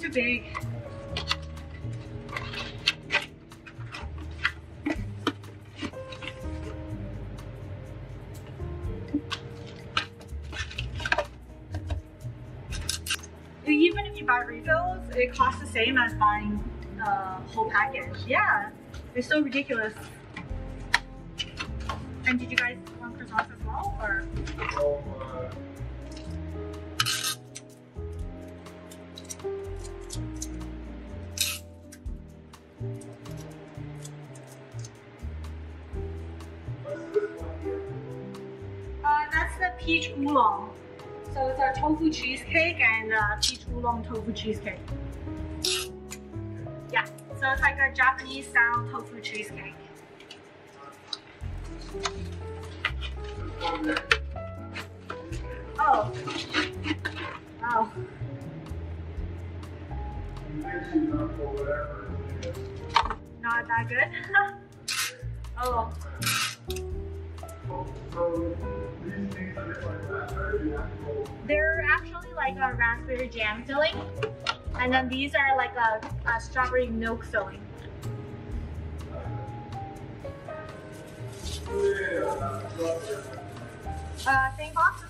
too big. Even if you buy refills, it costs the same as buying the whole package. Yeah, it's so ridiculous. Peach oolong. So it's our tofu cheesecake and uh, peach oolong tofu cheesecake. Yeah, so it's like a Japanese style tofu cheesecake. Oh. Wow. Not that good? oh. They're actually like a raspberry jam filling. And then these are like a, a strawberry milk filling. Uh, same box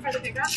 for the pickup?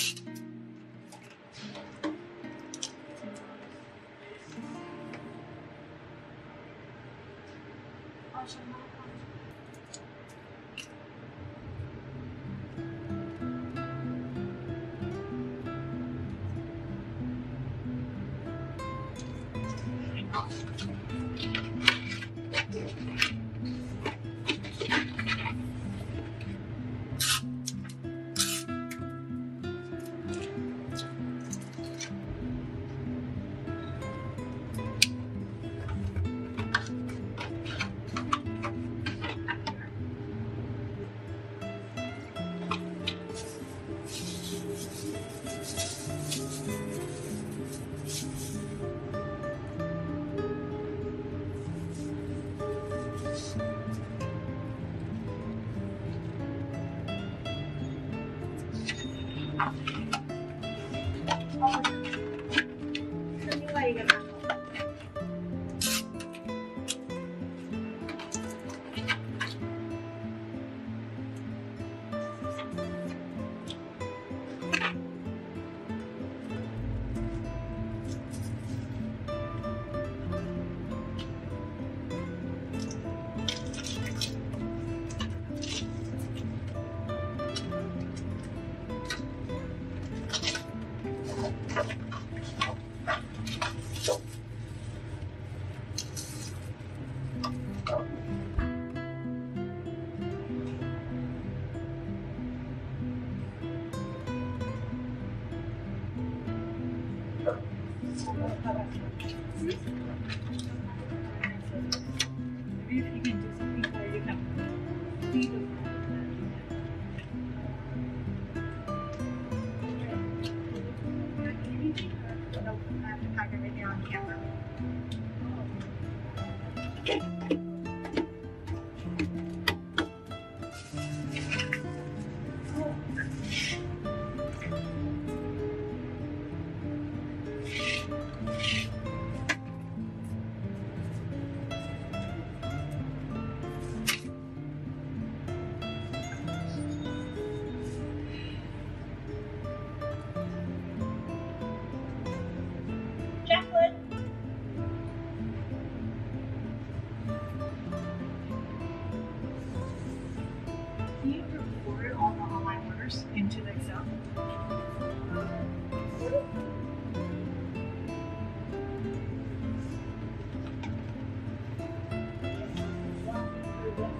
Thank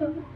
you.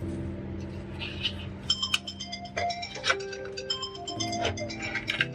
Thank you.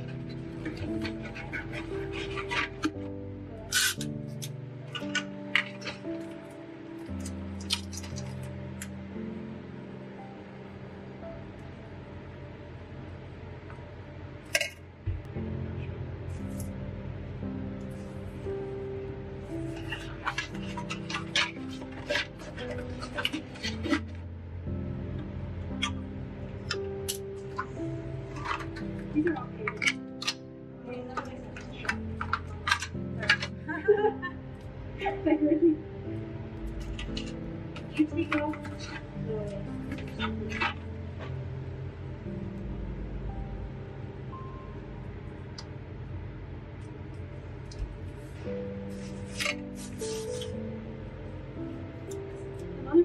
Uh,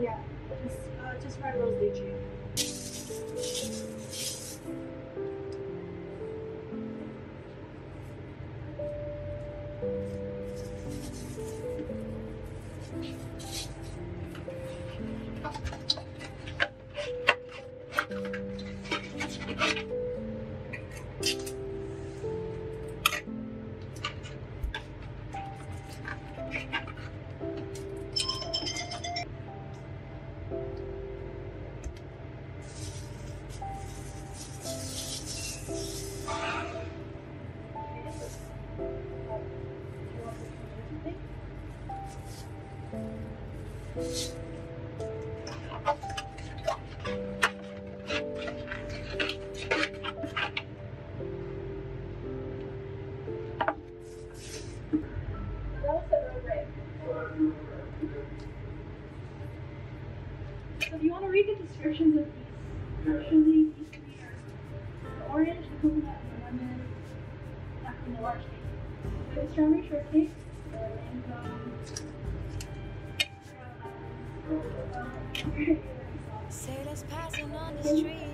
yeah, just, uh, just right rose. Sailors passing on the street.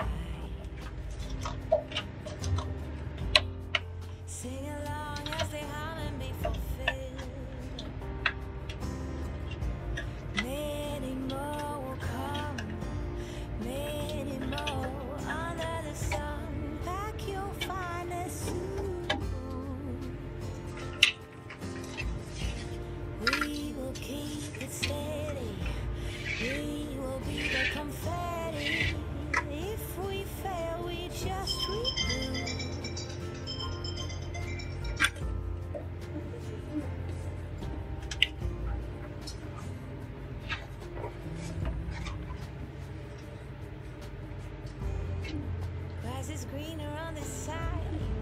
is greener on this side.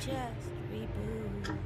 just reboot.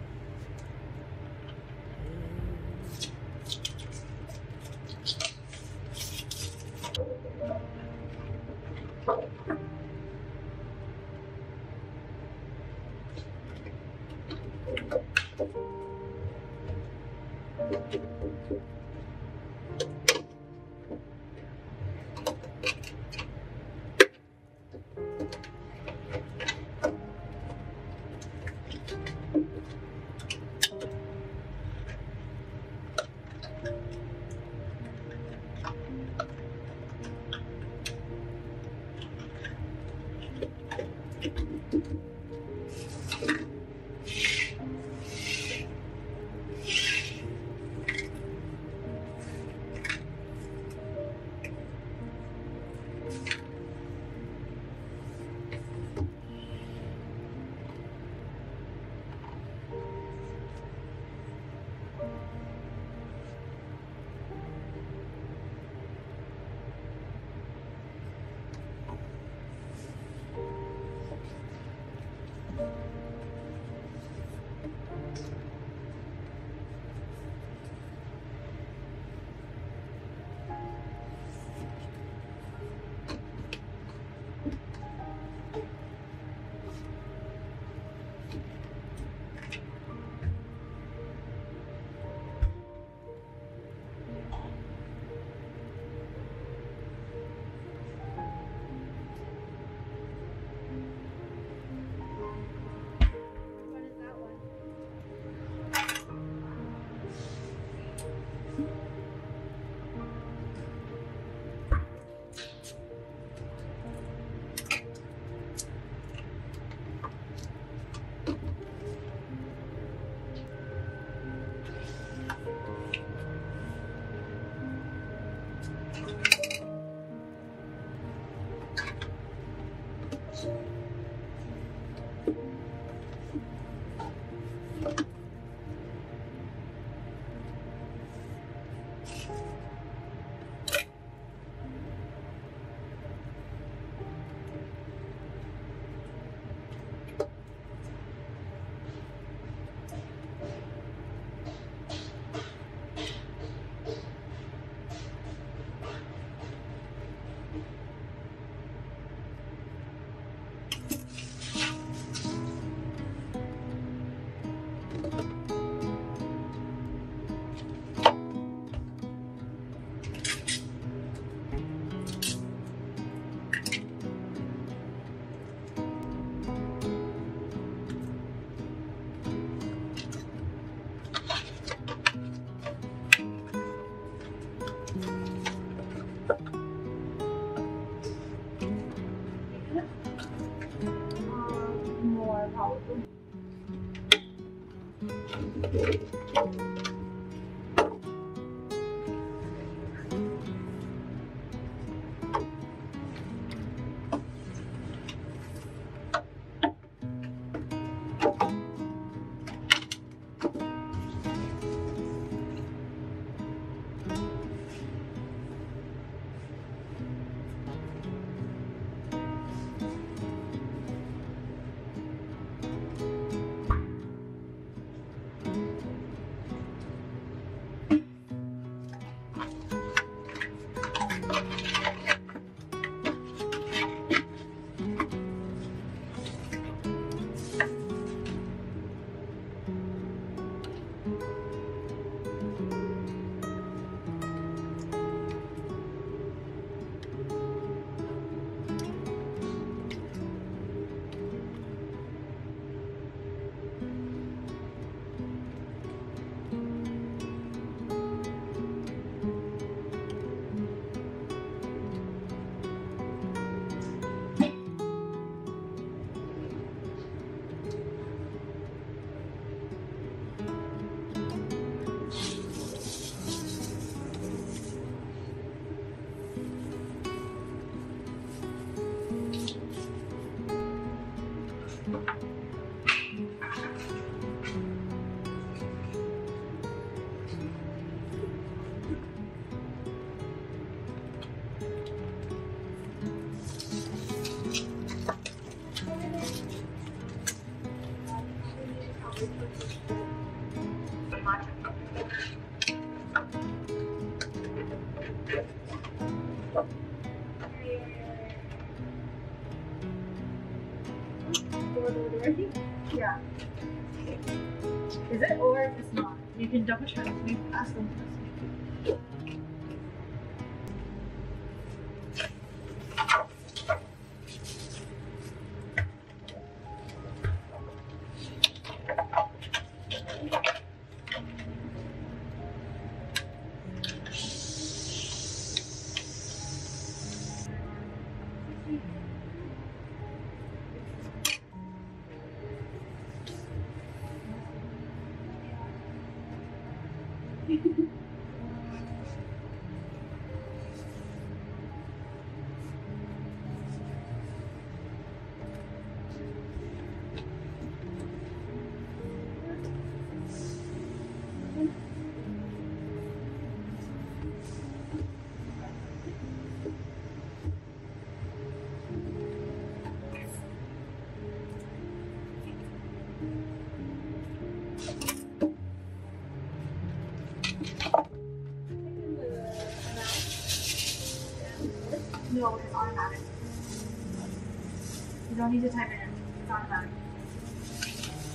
Don't need to type it in. It's automatic.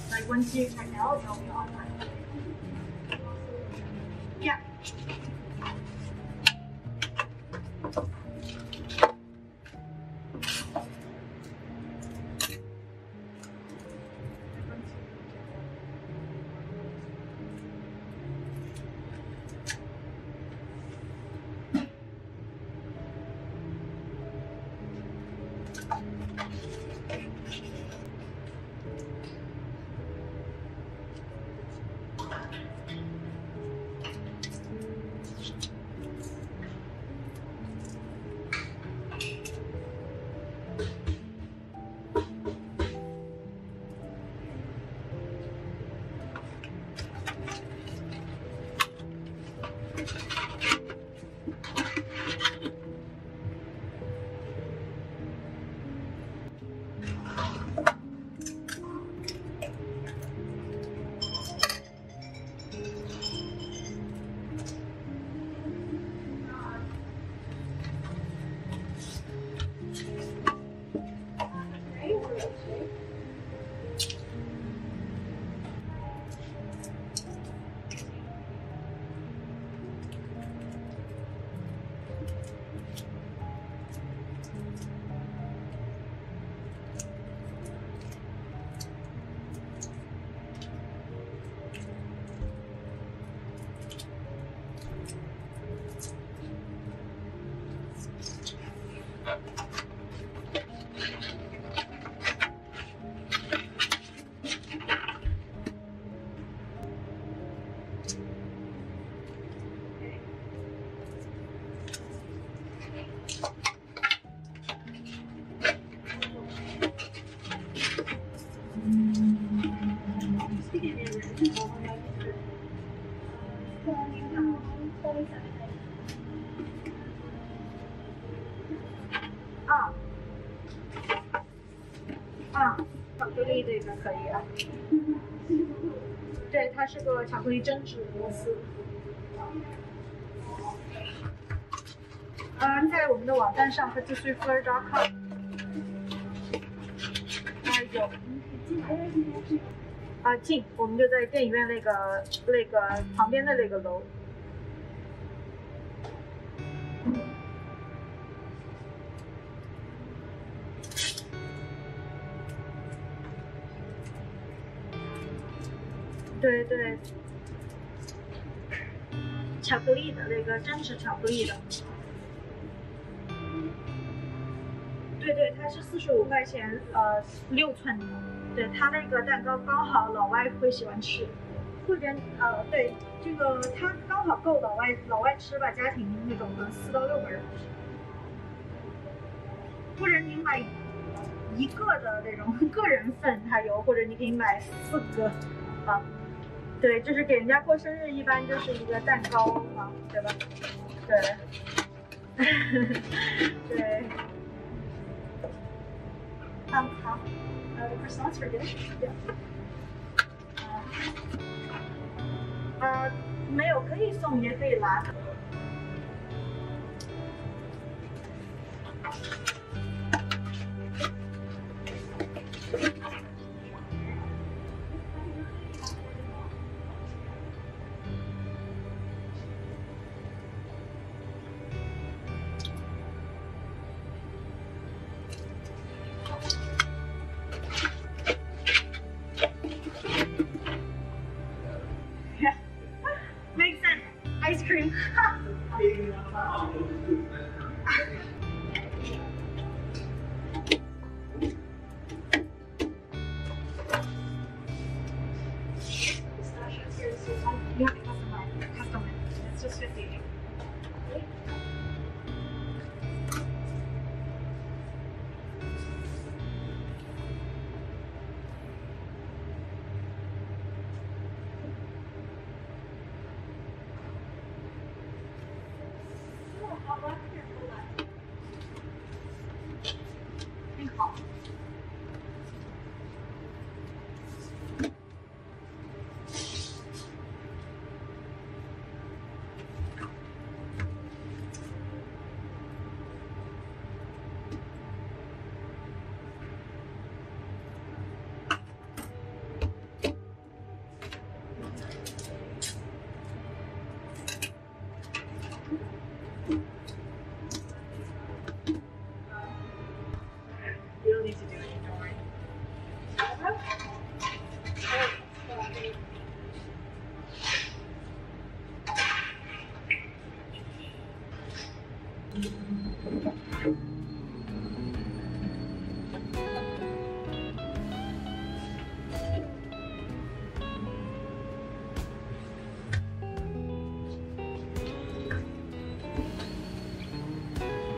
Like once you check out, it'll be automatic. Yeah. 巧克力这一款可以啊，对，它是个巧克力针织螺蛳。嗯，在我们的网站上和继续富儿 .com。那有啊近，我们就在电影院那个那个旁边的那个楼。对对，巧克力的那个真实巧克力的。对对，它是四十五块钱，呃，六寸的。对，它那个蛋糕刚好老外会喜欢吃，或者呃，对，这个它刚好够老外老外吃吧，家庭那种的，四到六个人。或者你买一个的那种 个人份，它有，或者你可以买四个，啊。对，就是给人家过生日，一般就是一个蛋糕嘛，对吧？对，对。嗯，好呃 transfer. 呃没有，可以送也可以拿。